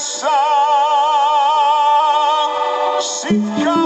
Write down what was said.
sam sitka